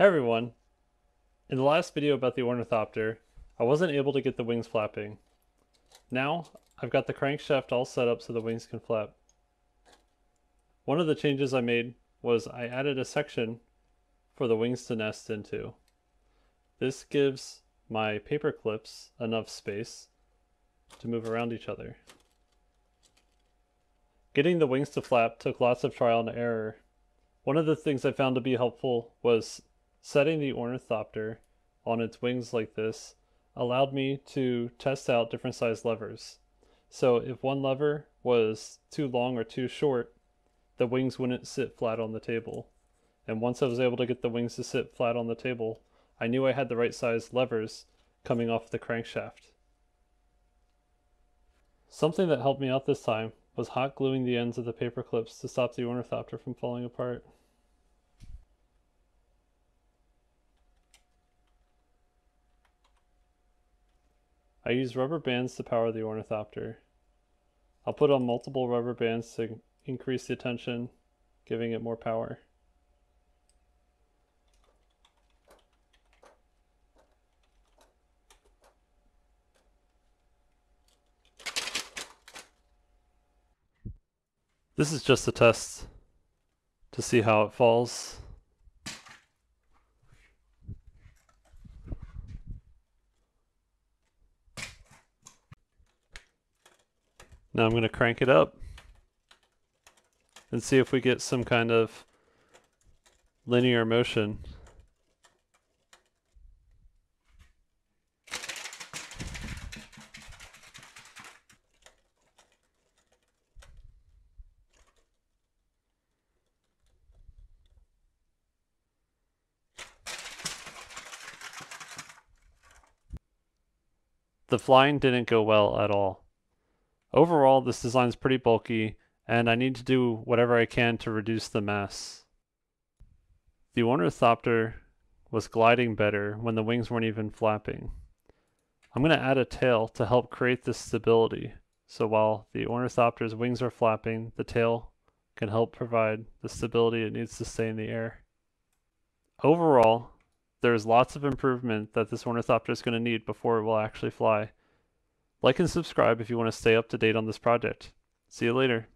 Hey everyone! In the last video about the Ornithopter, I wasn't able to get the wings flapping. Now, I've got the crankshaft all set up so the wings can flap. One of the changes I made was I added a section for the wings to nest into. This gives my paper clips enough space to move around each other. Getting the wings to flap took lots of trial and error. One of the things I found to be helpful was setting the ornithopter on its wings like this allowed me to test out different size levers. So if one lever was too long or too short, the wings wouldn't sit flat on the table. And once I was able to get the wings to sit flat on the table, I knew I had the right size levers coming off the crankshaft. Something that helped me out this time was hot gluing the ends of the paper clips to stop the ornithopter from falling apart. I use rubber bands to power the ornithopter. I'll put on multiple rubber bands to increase the tension, giving it more power. This is just a test to see how it falls. Now I'm going to crank it up and see if we get some kind of linear motion. The flying didn't go well at all. Overall, this design is pretty bulky, and I need to do whatever I can to reduce the mass. The Ornithopter was gliding better when the wings weren't even flapping. I'm going to add a tail to help create this stability. So while the Ornithopter's wings are flapping, the tail can help provide the stability it needs to stay in the air. Overall, there's lots of improvement that this Ornithopter is going to need before it will actually fly. Like and subscribe if you want to stay up to date on this project. See you later.